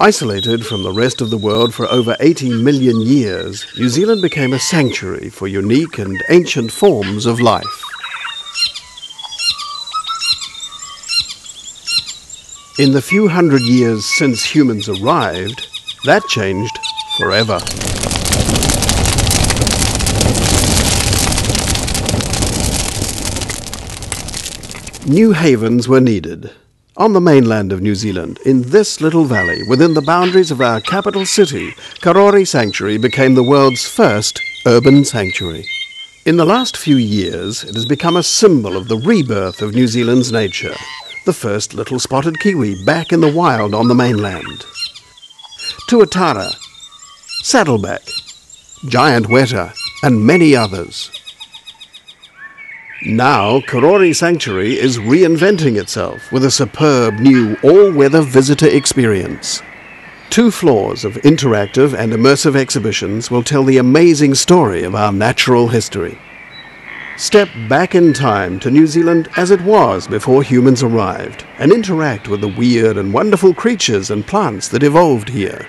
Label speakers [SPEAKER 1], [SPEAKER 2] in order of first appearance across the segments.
[SPEAKER 1] Isolated from the rest of the world for over 80 million years, New Zealand became a sanctuary for unique and ancient forms of life. In the few hundred years since humans arrived, that changed forever. New havens were needed. On the mainland of New Zealand, in this little valley, within the boundaries of our capital city, Karori Sanctuary became the world's first urban sanctuary. In the last few years, it has become a symbol of the rebirth of New Zealand's nature. The first little spotted kiwi back in the wild on the mainland. Tuatara, Saddleback, Giant Weta, and many others. Now, Karori Sanctuary is reinventing itself with a superb new all-weather visitor experience. Two floors of interactive and immersive exhibitions will tell the amazing story of our natural history. Step back in time to New Zealand as it was before humans arrived and interact with the weird and wonderful creatures and plants that evolved here.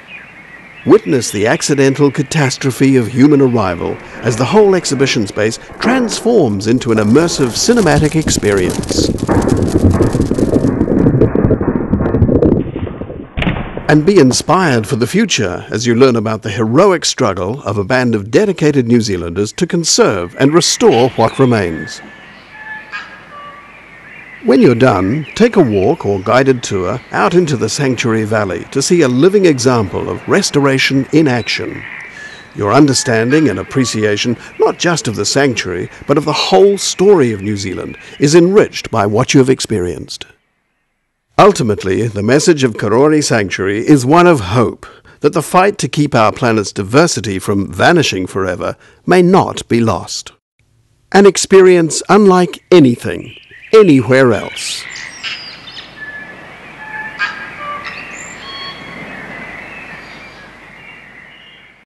[SPEAKER 1] Witness the accidental catastrophe of human arrival as the whole exhibition space transforms into an immersive cinematic experience. And be inspired for the future as you learn about the heroic struggle of a band of dedicated New Zealanders to conserve and restore what remains. When you're done, take a walk or guided tour out into the Sanctuary Valley to see a living example of restoration in action. Your understanding and appreciation, not just of the sanctuary, but of the whole story of New Zealand, is enriched by what you have experienced. Ultimately, the message of Karori Sanctuary is one of hope that the fight to keep our planet's diversity from vanishing forever may not be lost. An experience unlike anything anywhere else.